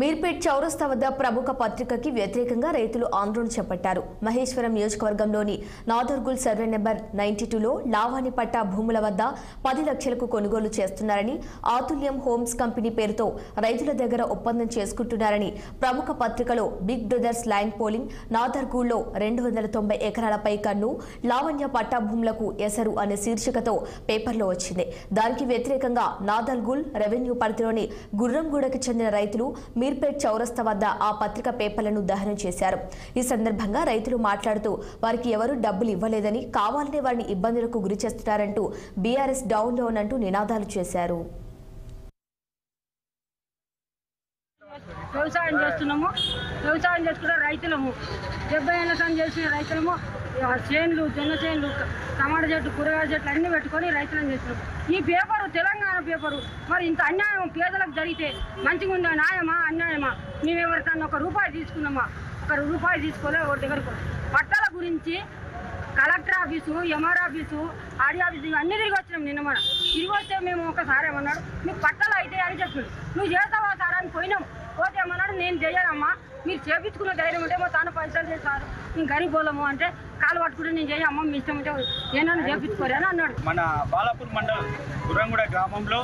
మీర్పేట్ చౌరస్తా వద్ద ప్రముఖ పత్రికకి వ్యతిరేకంగా రైతులు ఆందోళన చేపట్టారు. మహేశ్వరం నియోజకవర్గంలోని నాదర్గుల్ సర్వే నెంబర్ నైన్టీ టూలో లావాని పట్టా భూముల వద్ద పది లక్షలకు కొనుగోలు చేస్తున్నారని ఆతుల్యం హోమ్స్ కంపెనీ పేరుతో రైతుల దగ్గర ఒప్పందం చేసుకుంటున్నారని ప్రముఖ పత్రికలో బిగ్ బ్రదర్స్ ల్యాండ్ పోలింగ్ నాదర్గూల్లో రెండు వందల తొంభై ఎకరాలపై కన్ను లావణ్య పట్టా భూములకు ఎసరు అనే శీర్షికతో పేపర్లో వచ్చింది. దానికి వ్యతిరేకంగా నాదర్గుల్ రెవెన్యూ పరిధిలోని గుర్రంగూడకు చెందిన రైతులు మీర్పేట్ చౌరస్తా వద్ద ఆ పత్రిక పేపర్లను దహనం చేశారు. ఈ సందర్భంగా రైతులు మాట్లాడుతూ వారికి ఎవరూ డబ్బులు ఇవ్వలేదని కావాలనే వారిని ఇబ్బందులకు గురి చేస్తున్నారంటూ బీఆర్ఎస్ డౌన్ డౌన్ అంటూ నినాదాలు చేశారు. వ్యవసాయం చేస్తున్నాము. వ్యవసాయం చేసుకున్న రైతులము. డెబ్బై ఏళ్ళ చేసిన రైతులము. చేన్లు జొన్న చేన్లు టమాటా చెట్లు కూరగాయల చెట్లు అన్నీ పెట్టుకొని రైతులను చేసినాం ఈ పేపరు తెలంగాణ పేపరు. మరి ఇంత అన్యాయం పేదలకు జరిగితే మంచిగా ఉందా? న్యాయమా? అన్యాయమా? మేము ఎవరికన్నా ఒక రూపాయి తీసుకున్నామా? ఒక రూపాయి తీసుకోలే ఒకటి దగ్గరకు? పట్టాల గురించి కలెక్టర్ ఆఫీసు ఎంఆర్ ఆఫీసు ఆడి ఆఫీసు అన్ని తిరిగి వచ్చినాం నిన్న మన తిరిగి వస్తే మేము ఒకసారి ఏమన్నాడు? మీకు పట్టాలు అయితే అని చెప్పాడు. నువ్వు చేస్తావా సార్? అని పోయినాం. పోతే ఏమన్నాడు? నేను చేయనమ్మా. మీరు చేపించుకున్న ధైర్యం ఉంటే మా తాను పైసలు చేస్తారు. నేను గరీబోలము అంటే కాలు పట్టుకుంటే నేను చేయమ్మా మీ ఇష్టం ఉంటే ఏమన్నా అన్నాడు. మన బాలాపూర్ మండల్ గుర్రంగూడ గ్రామంలో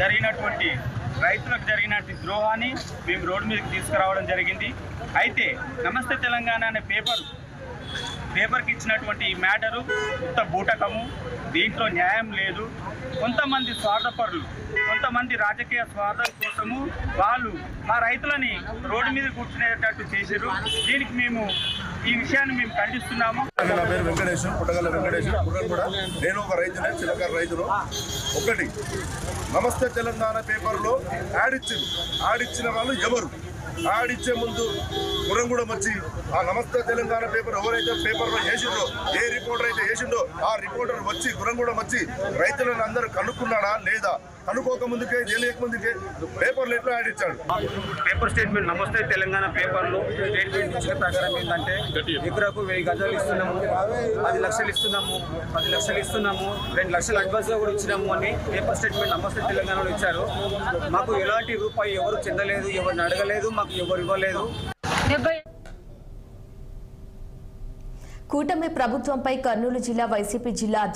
జరిగినటువంటి రైతులకు జరిగినటువంటి ద్రోహాన్ని మేము రోడ్డు మీదకి తీసుకురావడం జరిగింది. అయితే నమస్తే తెలంగాణ అనే పేపర్ పేపర్కి ఇచ్చినటువంటి ఈ మ్యాటరు ఉత్త బూటకము దీంట్లో న్యాయం లేదు. కొంతమంది స్వార్థపరులు కొంతమంది రాజకీయ స్వార్థం కోసము వాళ్ళు మా రైతులని రోడ్డు మీద కూర్చునేటట్టు చేశారు దీనికి మేము ఈ విషయాన్ని మేము ఖండిస్తున్నాము. నా పేరు వెంకటేశ్వర పుట్టగల వెంకటేశ్వర కూడా. నేను ఒక రైతునే చిలకర రైతును. ఒకటి నమస్తే తెలంగాణ పేపర్లో యాడ్ ఇచ్చింది. యాడ్ ఇచ్చిన వాళ్ళు ఎవరు? యాడ్ ఇచ్చే ముందు గురంగూడెం వచ్చి ఆ నమస్తే తెలంగాణ పేపర్ ఎవరైతే పేపర్లో వేసిండో ఏ రిపోర్టర్ అయితే వేసిండో ఆ రిపోర్టర్ వచ్చి గురంగూడెం వచ్చి రైతులను అందరూ కనుక్కున్నాడా లేదా? కనుక్కోక ముందుకే తెలియక ముందుకే పేపర్లు ఎట్లా యాడ్ ఇచ్చాడు? పేపర్ స్టేట్మెంట్ నమస్తే తెలంగాణ పేపర్లో స్టేట్మెంట్ ఇచ్చిన ప్రకారం ఏంటంటే ఎకరకు వెయ్యి గజాలు ఇస్తున్నాము పది లక్షలు ఇస్తున్నాము పది లక్షలు ఇస్తున్నాము రెండు లక్షలు అడ్వాన్స్గా కూడా ఇచ్చినాము అని పేపర్ స్టేట్మెంట్ నమస్తే తెలంగాణలో ఇచ్చారు. మాకు ఎలాంటి రూపాయి ఎవరు చెందలేదు ఎవరిని అడగలేదు మాకు ఎవరు ఇవ్వలేదు. కూటమి ప్రభుత్వంపై కర్నూలు జిల్లా వైసీపీ జిల్లా అధ్యక్షుడు